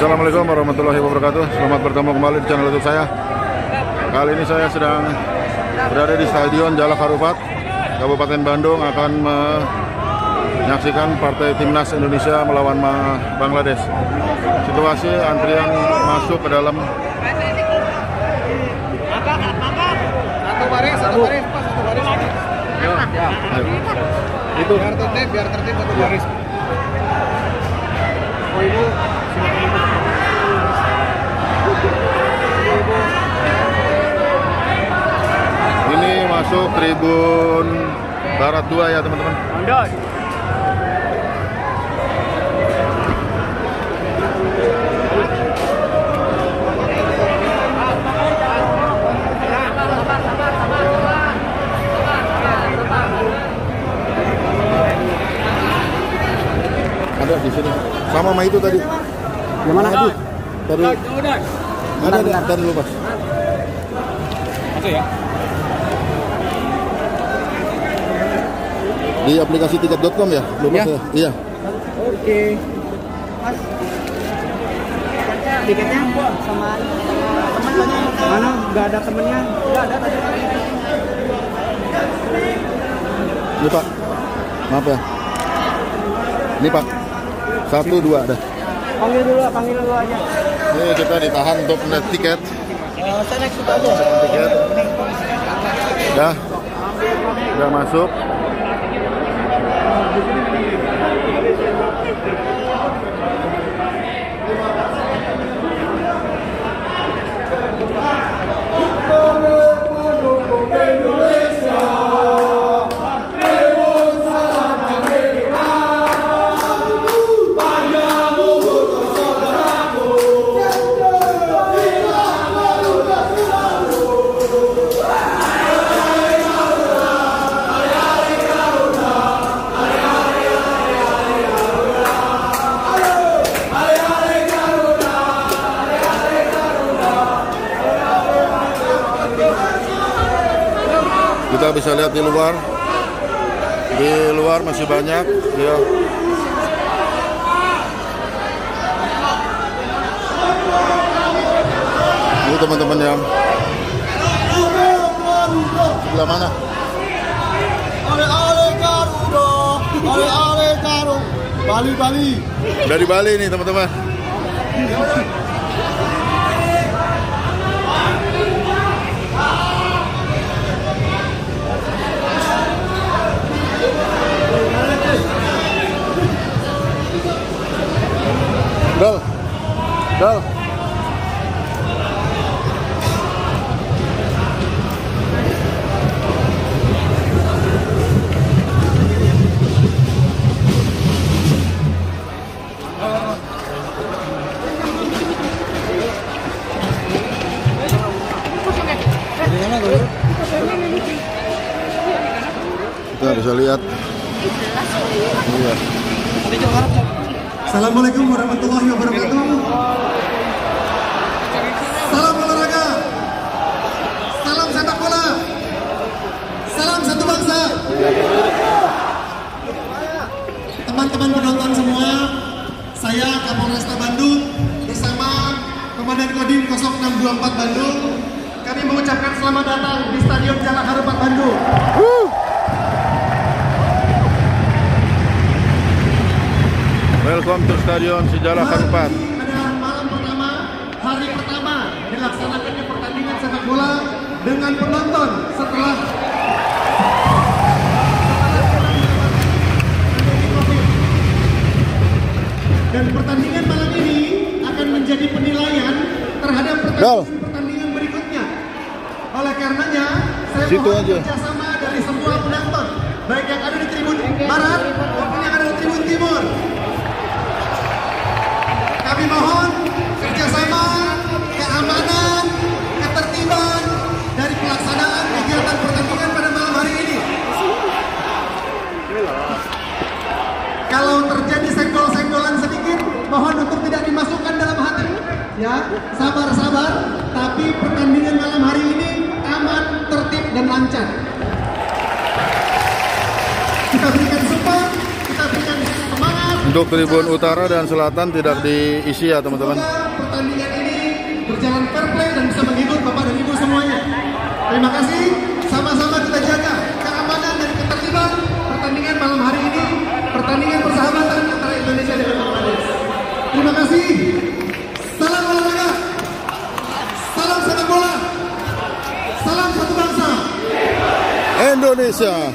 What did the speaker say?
Assalamualaikum warahmatullahi wabarakatuh Selamat bertemu kembali di channel youtube saya Kali ini saya sedang berada di Stadion Jalak Harupat Kabupaten Bandung akan menyaksikan partai timnas Indonesia melawan Bangladesh Situasi antrian masuk ke dalam Satu baris, satu baris, satu baris. Ya, Itu biar tertib, biar tertib satu baris. Oh, Ibu. Tribun Barat 2 ya teman-teman. Ada di sini Sama sama itu tadi Yang mana? Tadi Tadi. Ada ada Masuk ya. Di aplikasi tiket.com ya? Lupa Ya. saya Iya Oke. Mas. Tiketnya sama teman Mana? Gak ada temennya? Gak ada tadi. Ini Pak Maaf ya Ini Pak Satu dua ada Panggil dulu, panggil dulu aja. Ini kita ditahan untuk melihat tiket Eh, saya naik situ aja. tiket Udah Udah masuk Thank you. Kita bisa lihat di luar Di luar masih banyak ya. Ini teman-teman yang Sebelah mana? Bali Bali. Dari Bali nih teman-teman Dal Kita bisa lihat. Iya Assalamualaikum warahmatullahi wabarakatuh. Salam olahraga. Salam sepak bola. Salam satu bangsa. Teman-teman penonton semua, saya Kapolresta Bandung bersama Komandan Kodim 0624 Bandung. Kami mengucapkan selamat datang di Stadion Jalak Harupat Bandung. Welcome to Stadion Sejarah Harupat adalah malam pertama, hari pertama dilaksanakannya pertandingan sepak bola dengan penonton setelah dan pertandingan malam ini akan menjadi penilaian terhadap pertandingan pertandingan berikutnya. Oleh karenanya, saya Situ mohon aja. kerjasama dari semua penonton, baik yang ada di tribun barat maupun yang ada di tribun timur. Ya, sabar-sabar. Tapi pertandingan malam hari ini aman, tertib, dan lancar. Kita berikan support, kita berikan semangat, Untuk tribun utara dan selatan tidak diisi ya teman-teman. Pertandingan ini berjalan fair play dan bisa menghibur Bapak dan Ibu semuanya. Terima kasih. Sama-sama kita jaga keamanan dan ketertiban pertandingan malam hari ini. Pertandingan persahabatan antara Indonesia dengan Bangladesh. Terima kasih. Salam olahraga. Salam sepak bola. Salam satu bangsa. Indonesia.